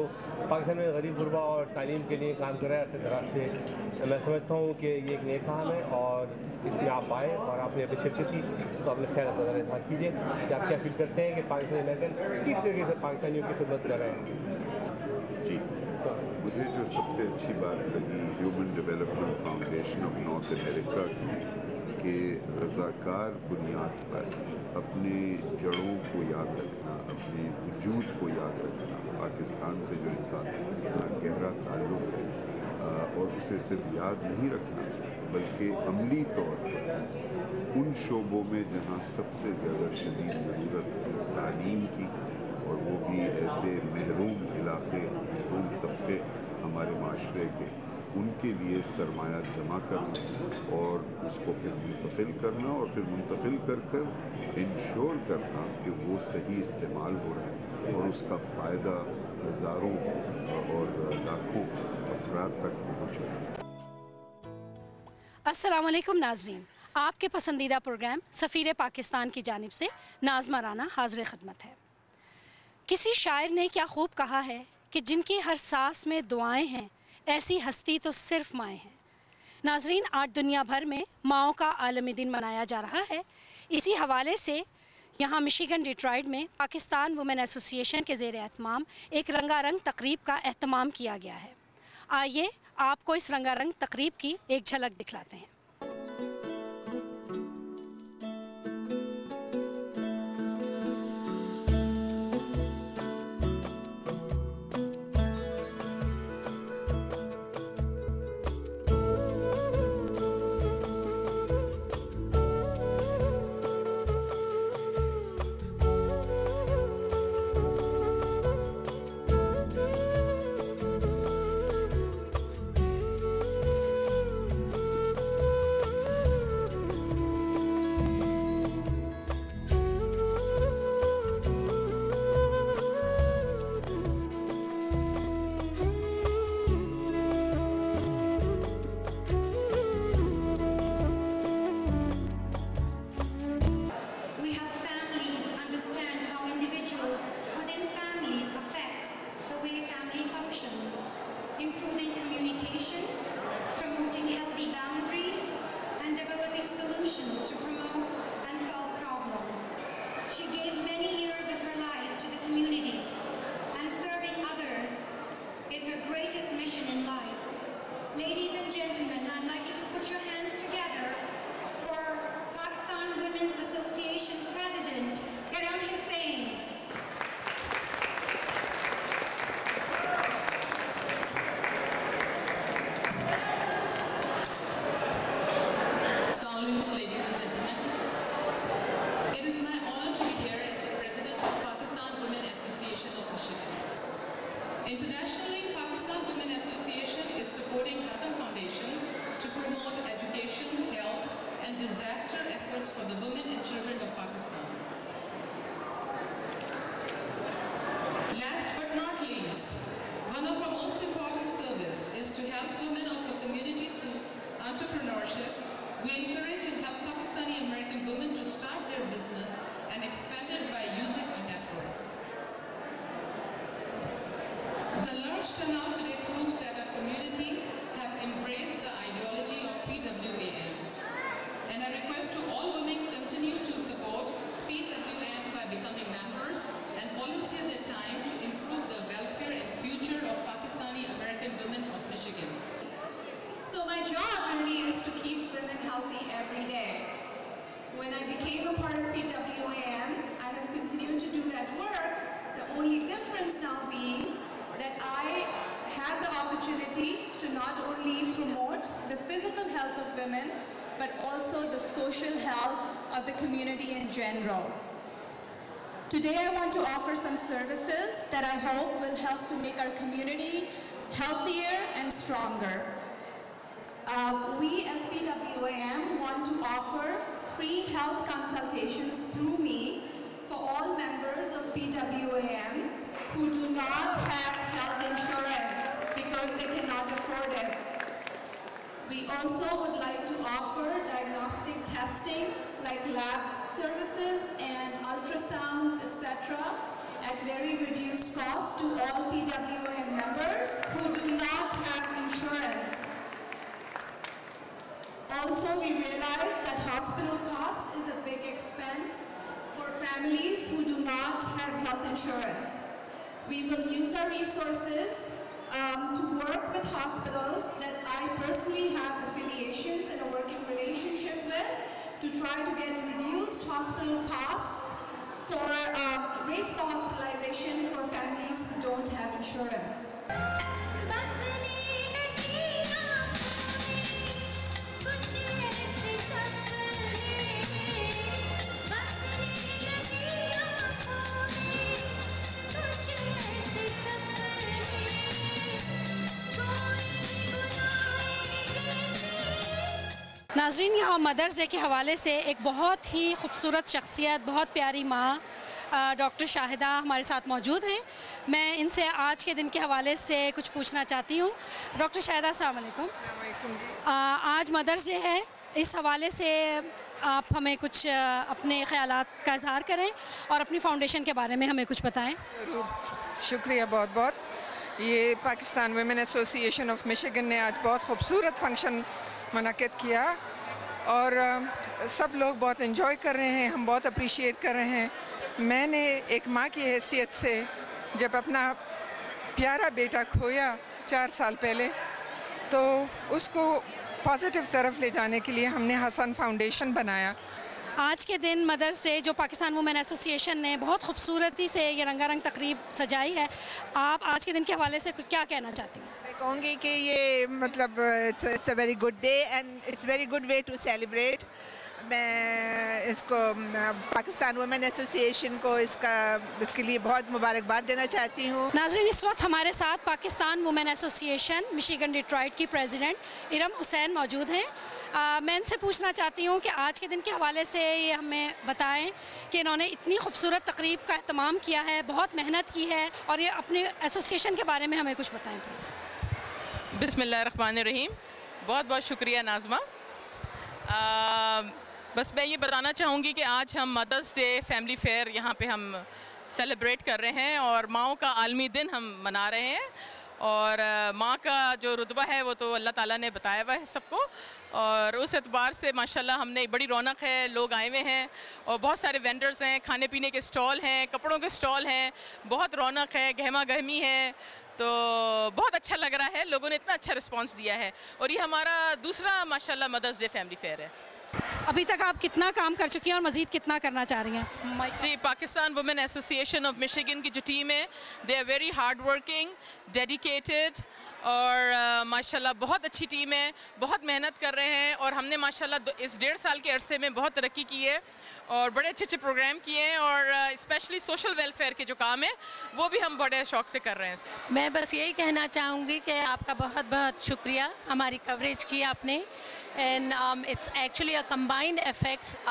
पाकिस्तान में गरीब गुरबा और तालीम के लिए काम कर रहा है तरह से मैं समझता हूँ कि ये एक नए काम है और इसमें आप आए और आपने अभी शिरकत की तो अपने ख्याल का कीजिए कि आप क्या फील करते हैं कि पाकिस्तानी अमेरिकन किस तरीके से पाकिस्तानियों की खिदमत कर रहे हैं। जी। मुझे जो सबसे अच्छी बात लगी human development foundation of North America की कि रज़ाकार बुनियाद पर अपने जड़ों को याद रखना, अपने वजूद को याद रखना, पाकिस्तान से जो इनका इतना गहरा ताल्लुक है और उसे सिर्फ़ याद नहीं रखना, बल्कि अमली तौर पर उन शोबों में जहाँ सबसे ज़्यादा शदीद ज़रूरत है, तालीम की, और वो भी ऐसे महरूम इलाके, महरूम तबके हमारे माशरे के उनके लिए सरमाया जमा करना और उसको फिर मुंतकिल करना और फिर मुंतकिल कर कर इंश्योर करना कि वो सही इस्तेमाल हो रहा है और उसका फ़ायदा हज़ारों और लाखों अफराद तक पहुँच रहा है। अस्सलाम वालेकुम नाजरीन। आपके पसंदीदा प्रोग्राम सफ़ीर पाकिस्तान की जानिब से नाजमा राना हाजिर खदमत है। किसी शायर ने क्या खूब कहा है कि जिनकी हर सांस में दुआएँ हैं ऐसी हस्ती तो सिर्फ़ माएँ हैं। नाजरीन, आज दुनिया भर में माओ का आलमी दिन मनाया जा रहा है। इसी हवाले से यहाँ मिशिगन डिट्रॉइड में पाकिस्तान वुमेन एसोसिएशन के जेर एहतमाम एक रंगारंग तकरीब का अहतमाम किया गया है। आइए आपको इस रंगारंग तकरीब की एक झलक दिखलाते हैं। Some services that I hope will help to make our community healthier and stronger. Uh, we as PWAM want to offer free health consultations through me for all members of PWAM who do not have health insurance because they cannot afford it. We also would like to offer diagnostic testing like lab services and ultrasounds, etc. at very reduced cost to all PWAM members who do not have insurance. Also, we realize that hospital cost is a big expense for families who do not have health insurance. We will use our resources um, to work with hospitals that I personally have affiliations and a working relationship with to try to get reduced hospital costs for um, rates for hospitalization for families who don't have insurance. नाजरीन यहाँ mother's day के हवाले से एक बहुत ही खूबसूरत शख्सियत बहुत प्यारी माँ डॉक्टर शाहिदा हमारे साथ मौजूद हैं। मैं इनसे आज के दिन के हवाले से कुछ पूछना चाहती हूँ। डॉक्टर शाहिदा वालेकुम। आज मदर्स डे है। इस हवाले से आप हमें कुछ अपने ख्याल का इजहार करें और अपनी फाउंडेशन के बारे में हमें कुछ बताएँ। शुक्रिया बहुत बहुत। ये Pakistan women association of Michigan ने आज बहुत खूबसूरत फ़ंक्शन मनक़द किया और सब लोग बहुत इन्जॉय कर रहे हैं हम बहुत अप्रिशिएट कर रहे हैं। मैंने एक माँ की हैसियत से जब अपना प्यारा बेटा खोया चार साल पहले तो उसको पॉजिटिव तरफ़ ले जाने के लिए हमने हसन फाउंडेशन बनाया। आज के दिन मदर्स डे जो पाकिस्तान वुमेन एसोसिएशन ने बहुत खूबसूरती से ये रंगारंग तकरीब सजाई है आप आज के दिन के हवाले से क्या कहना चाहती हैं? मैं कहूँगी कि ये मतलब it's it's a very good day and it's very good way to celebrate मैं इसको पाकिस्तान वुमेन एसोसिएशन को इसका इसके लिए बहुत मुबारकबाद देना चाहती हूँ। नाजरीन इस वक्त हमारे साथ Pakistan women association Michigan Detroit की प्रेसिडेंट इरम हुसैन मौजूद हैं। मैं इनसे पूछना चाहती हूँ कि आज के दिन के हवाले से ये हमें बताएँ कि इन्होंने इतनी खूबसूरत तकरीब का अहतमाम किया है बहुत मेहनत की है और ये अपने एसोसिएशन के बारे में हमें कुछ बताएँ प्लीज़। बिस्मिल्लाहिर्रहमानिर्रहीम। बहुत बहुत शुक्रिया नाज़मा। बस मैं ये बताना चाहूँगी कि आज हम मदर्स डे फैमिली फेयर यहाँ पे हम सेलिब्रेट कर रहे हैं और माओ का आलमी दिन हम मना रहे हैं। और माँ का जो रुतबा है वो तो अल्लाह ताला ने बताया हुआ है सबको। और उस एतबार से माशाल्लाह हमने बड़ी रौनक है, लोग आए हुए हैं और बहुत सारे वेंडर्स हैं, खाने पीने के स्टॉल हैं, कपड़ों के स्टॉल हैं, बहुत रौनक है, गहमा गहमी है। तो बहुत अच्छा लग रहा है, लोगों ने इतना अच्छा रिस्पांस दिया है। और ये हमारा दूसरा माशाल्लाह मदर्स डे फैमिली फेयर है। अभी तक आप कितना काम कर चुकी हैं और मज़ीद कितना करना चाह रही हैं? जी Pakistan women association of Michigan की जो टीम है they are very hard working dedicated और uh, माशाल्लाह बहुत अच्छी टीम है बहुत मेहनत कर रहे हैं और हमने माशाल्लाह इस डेढ़ साल के अरसे में बहुत तरक्की की है। और बड़े अच्छे अच्छे प्रोग्राम किए हैं और स्पेशली सोशल वेलफेयर के जो काम है वो भी हम बड़े शौक से कर रहे हैं। मैं बस यही कहना चाहूँगी कि आपका बहुत बहुत शुक्रिया हमारी कवरेज की आपने। And it's actually a combined effect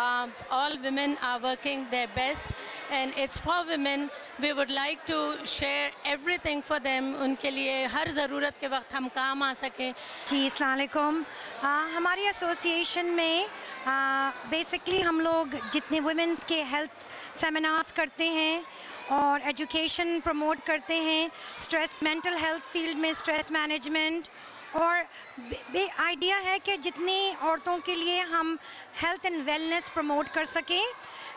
all women are working their best. And it's for women we would like to share everything for them. उनके लिए हर ज़रूरत के वक्त हम काम आ सकें। जी अलैक्म हमारी एसोसिएशन में बेसिकली uh, हम लोग जितने वुमेंस के हेल्थ सेमिनार्स करते हैं और एजुकेशन प्रमोट करते हैं स्ट्रेस मेंटल हेल्थ फ़ील्ड में स्ट्रेस मैनेजमेंट और आइडिया है कि जितनी औरतों के लिए हम हेल्थ एंड वेलनेस प्रमोट कर सकें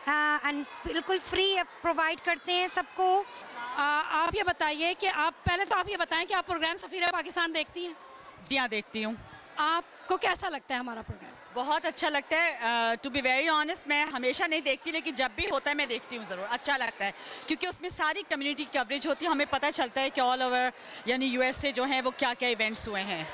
एंड बिल्कुल फ्री प्रोवाइड करते हैं सबको। आप ये बताइए कि आप पहले तो आप ये बताएँ कि आप प्रोग्राम सफ़ीरा पाकिस्तान देखती हैं? जी हाँ देखती हूँ। आपको कैसा लगता है हमारा प्रोग्राम बहुत अच्छा लगता है। टू बी वेरी ऑनेस्ट मैं हमेशा नहीं देखती, लेकिन जब भी होता है मैं देखती हूँ ज़रूर। अच्छा लगता है, क्योंकि उसमें सारी कम्युनिटी कवरेज होती है। हमें पता चलता है कि ऑल ओवर यानी यूएस से जो है, वो क्या क्या इवेंट्स हुए हैं।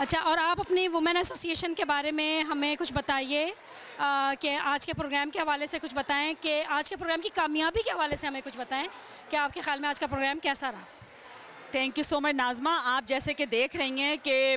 अच्छा और आप अपनी वुमेन एसोसिएशन के बारे में हमें कुछ बताइए। कि आज के प्रोग्राम के हवाले से कुछ बताएँ, कि आज के प्रोग्राम की कामयाबी के हवाले से हमें कुछ बताएँ। कि आपके ख्याल में आज का प्रोग्राम कैसा रहा? Thank you so much Najma आप जैसे कि देख रही हैं कि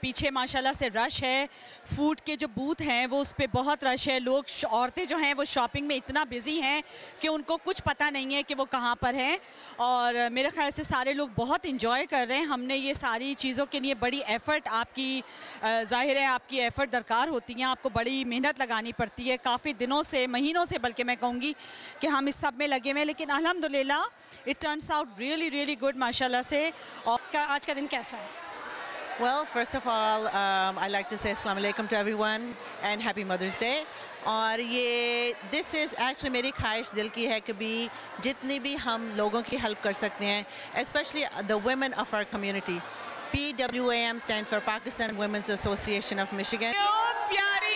पीछे माशाल्लाह से रश है। फ़ूड के जो बूथ हैं, वो उस पर बहुत रश है। लोग औरतें जो हैं, वो शॉपिंग में इतना बिज़ी हैं कि उनको कुछ पता नहीं है कि वो कहाँ पर हैं। और मेरे ख्याल से सारे लोग बहुत इंजॉय कर रहे हैं। हमने ये सारी चीज़ों के लिए बड़ी एफ़र्ट आपकी ज़ाहिर है आपकी एफ़र्ट दरकार होती हैं। आपको बड़ी मेहनत लगानी पड़ती है। काफ़ी दिनों से, महीनों से बल्कि मैं कहूँगी कि हम इस सब में लगे हुए हैं। लेकिन अलहमदिल्ला it turns out really really good माशाल्लाह से और आज का दिन कैसा है? Well, first of all, um, I'd like to say Assalamu alaikum to everyone and Happy Mother's Day. और ये दिस इज़ एक्चुअली मेरी ख्वाहिश दिल की है कि भी जितनी भी हम लोगों की हेल्प कर सकते हैं specially the women of our community P W A M stand for Pakistan women's association of Michigan प्यारी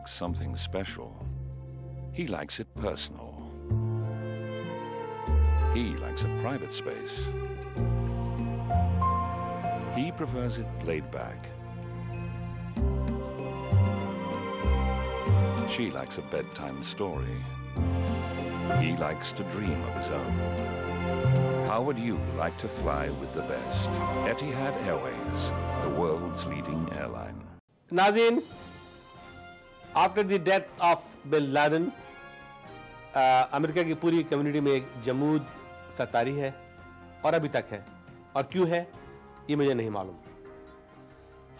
likes something special. He likes it personal. He likes a private space. He prefers it laid back. She likes a bedtime story. He likes to dream of his own. How would you like to fly with the best? Etihad Airways, the world's leading airline. Nazin, after the death of bin Laden America की पूरी community में एक जमूद सतारी है और अभी तक है। और क्यों है, ये मुझे नहीं मालूम।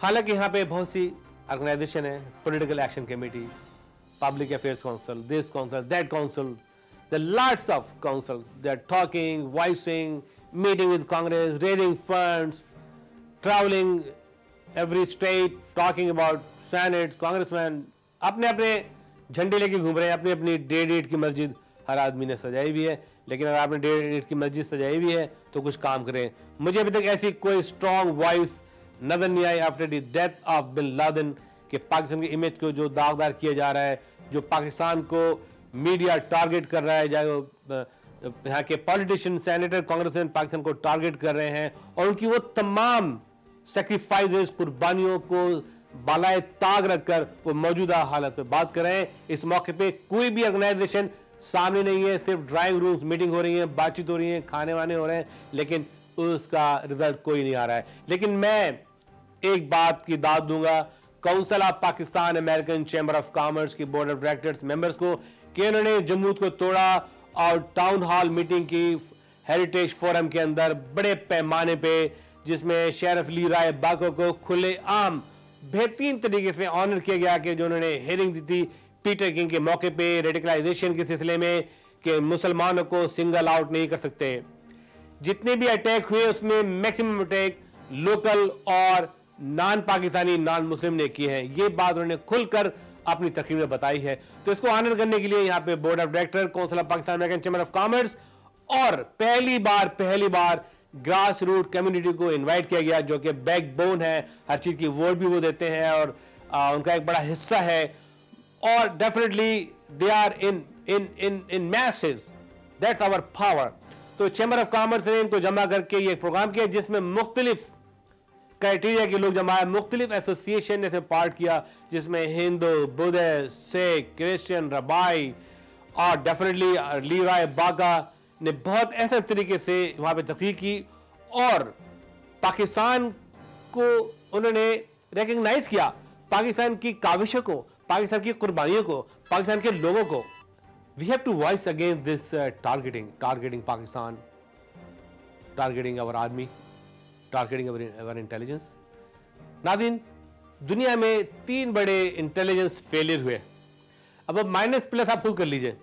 हालाँकि यहाँ पे बहुत सी ऑर्गेनाइजेशन है political action committee public affairs council this council that council the lots of council they are talking voicing meeting with Congress raiding funds travelling every state talking about congressman अपने अपने झंडे लेके घूम रहे हैं, अपनी अपनी डेढ़ ईट की मस्जिद हर आदमी ने सजाई हुई है। लेकिन अगर आपने डेढ़ ईट की मस्जिद सजाई हुई है तो कुछ काम करें। मुझे अभी तक ऐसी कोई स्ट्रॉन्ग वॉइस नज़र नहीं आई after the death of bin Laden कि पाकिस्तान की इमेज को जो दागदार किया जा रहा है, जो पाकिस्तान को मीडिया टारगेट कर रहा है चाहे वो यहाँ के पॉलिटिशियन सेनेटर कांग्रेसमैन पाकिस्तान को टारगेट कर रहे हैं, और उनकी वो तमाम सेक्रीफाइसेस कुर्बानियों को बालाए ताग रखकर वो मौजूदा हालत पर बात कर इस मौके पे कोई भी ऑर्गेनाइजेशन सामने नहीं है, सिर्फ़ ड्राइंग रूम्स मीटिंग हो रही है, बातचीत हो रही है, खाने वाने हो रहे हैं, लेकिन उसका रिज़ल्ट कोई नहीं आ रहा है। लेकिन मैं एक बात की दाद दूँगा council of Pakistan American chamber of commerce की बोर्ड ऑफ़ डायरेक्टर्स मेंबर्स को कि उन्होंने जम्मू को तोड़ा और टाउन हॉल मीटिंग की हेरिटेज फोरम के अंदर बड़े पैमाने पे, जिसमें शेरफ ली राय बाको को खुले आम बेहतरीन तरीके से ऑनर किया गया कि जो उन्होंने हेयरिंग दी थी पीटर किंग के मौके पे रेडिकलाइजेशन के सिलसिले में कि मुसलमानों को सिंगल आउट नहीं कर सकते। जितने भी अटैक हुए, उसमें मैक्सिमम अटैक लोकल और नॉन पाकिस्तानी नॉन मुस्लिम ने किए हैं। ये बात उन्होंने खुलकर अपनी तकरीर में बताई है। तो इसको ऑनर करने के लिए यहाँ पे board of director council of Pakistan American chamber of commerce और पहली बार पहली बार ग्रास रूट कम्युनिटी को इनवाइट किया गया जो कि बैकबोन है हर चीज़ की वोट भी वो देते हैं और आ, उनका एक बड़ा हिस्सा है। और definitely they are in in in in message that's our power तो चैम्बर ऑफ़ कॉमर्स ने इनको जमा करके ये एक प्रोग्राम किया जिसमें मुख्तलिफ़ क्राइटेरिया के लोग जमा मुख्तलिफ़ एसोसिएशन ने पार्ट किया जिसमें Hindu Buddhist Sikh Christian rabbi और डेफिनेटली ली राय बागा ने बहुत ऐसे तरीके से वहाँ पे तकरीर की और पाकिस्तान को उन्होंने रिकग्नाइज किया। पाकिस्तान की काविशों को, पाकिस्तान की कुर्बानियों को, पाकिस्तान के लोगों को। We have to voice against this targeting targeting Pakistan targeting our army targeting our intelligence नादिन दुनिया में तीन बड़े इंटेलिजेंस फेलियर हुए। अब अब माइनस प्लस आप खुद कर लीजिए।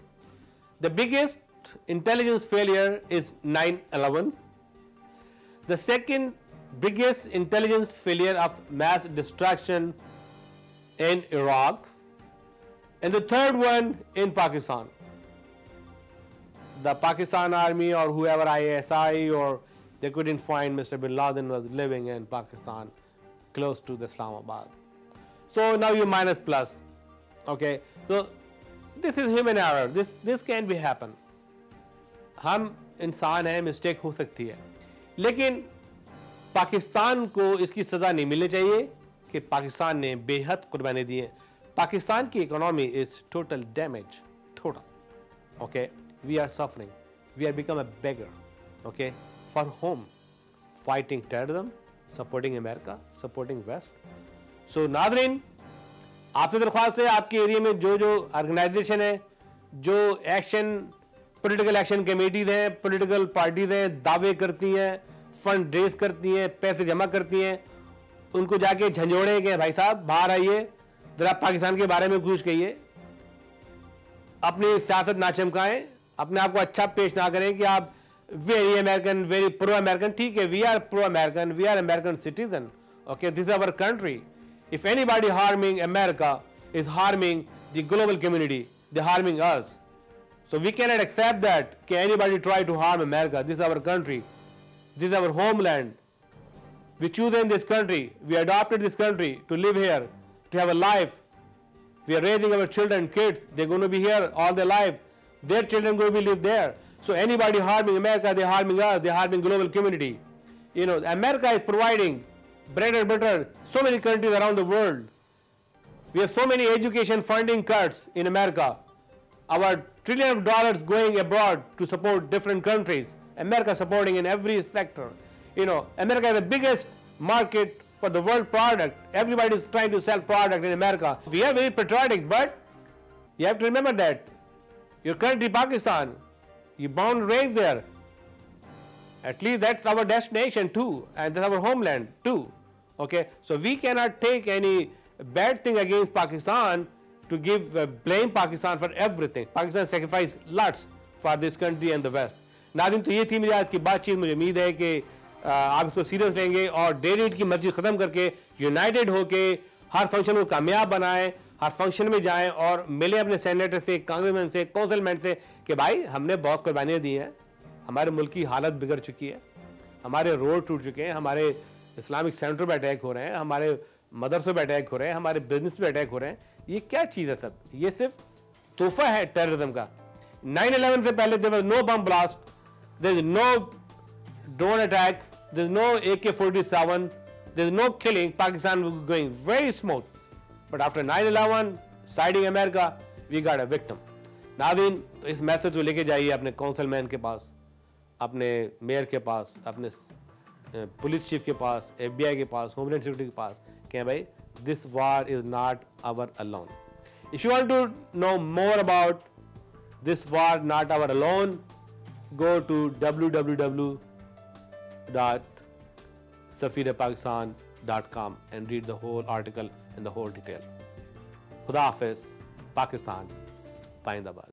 The biggest intelligence failure is 9-11. The second biggest intelligence failure of mass destruction in Iraq. And the third one in Pakistan. The Pakistan army or whoever ISI or they couldn't find Mr. Bin Laden was living in Pakistan close to the Islamabad. So now you minus plus. Okay. So this is human error. This, this can be happen. हम इंसान हैं mistake हो सकती है। लेकिन पाकिस्तान को इसकी सज़ा नहीं मिलनी चाहिए कि पाकिस्तान ने बेहद कुर्बानी दी है। पाकिस्तान की economy is total damage total okay we are suffering we are become a beggar okay for home fighting terrorism supporting America supporting West so Nadreen आपसे दरख्वास्त है, आपके एरिया में जो जो ऑर्गेनाइजेशन है, जो एक्शन पॉलिटिकल एक्शन कमेटीज हैं पॉलिटिकल पार्टीज़ हैं, दावे करती हैं फंड रेज करती हैं, पैसे जमा करती हैं। उनको जाके झंझोड़े के भाई साहब, बाहर आइए, जरा पाकिस्तान के बारे में कुछ कहिए अपनी सियासत ना चमकाएँ, अपने आप को अच्छा पेश ना करें कि आप very American very pro American ठीक है we are pro American we are American citizen okay this our country if anybody harming America is harming the global community the harming us So we cannot accept that can anybody try to harm America. This is our country. This is our homeland. We choose in this country. We adopted this country to live here, to have a life We are raising our children, kids. They're going to be here all their life. Their children going to be live there. So anybody harming America, they're harming us. They're harming global community. You know, America is providing bread and butter so many countries around the world. We have so many education funding cuts in America. Our trillion of dollars going abroad to support different countries. America supporting in every sector. You know, America is the biggest market for the world product. Everybody is trying to sell product in America. We are very patriotic, but you have to remember that your country, Pakistan, you born and raised there. At least that's our destination too, and that's our homeland too. Okay, so we cannot take any bad thing against Pakistan to give uh, blame Pakistan for everything. Pakistan sacrificed lots for this country and the West. नादिन तो ये थी मेरी आज की बातचीत। मुझे उम्मीद है कि आप इसको सीरियस लेंगे और डेविड की मर्ज़ी ख़त्म करके यूनाइटेड होके हर फ़ंक्शन को कामयाब बनाएँ हर फ़ंक्शन में जाएँ और मिले अपने सेनेटर से कांग्रेसमैन से काउंसिलमैन से कि भाई हमने बहुत कुर्बानियाँ दी हैं। हमारे मुल्क की हालत बिगड़ चुकी है। हमारे रोड टूट चुके हैं। हमारे इस्लामिक सेंटर पर अटैक हो रहे हैं। हमारे मदरसों पर अटैक हो रहे हैं। हमारे बिज़नेस पर अटैक हो रहे हैं। ये क्या चीज़ है सब? ये सिर्फ़ तोहफा है टेररिज्म का। 9/11 से पहले there no bomb blast there is no drone attack there is no A K forty seven there is no killing Pakistan going very smooth but after 9/11 siding America we got a victim नादिन तो इस message को लेके जाइए अपने council man के पास, अपने mayor के पास, अपने पुलिस चीफ के पास एफबीआई के पास होमलैंड सिक्योरिटी के पास, कि भाई this war is not our alone. If you want to know more about this war not our alone, go to www.safirepakistan.com and read the whole article and the whole detail. Khuda Hafiz, Pakistan, Paindabad.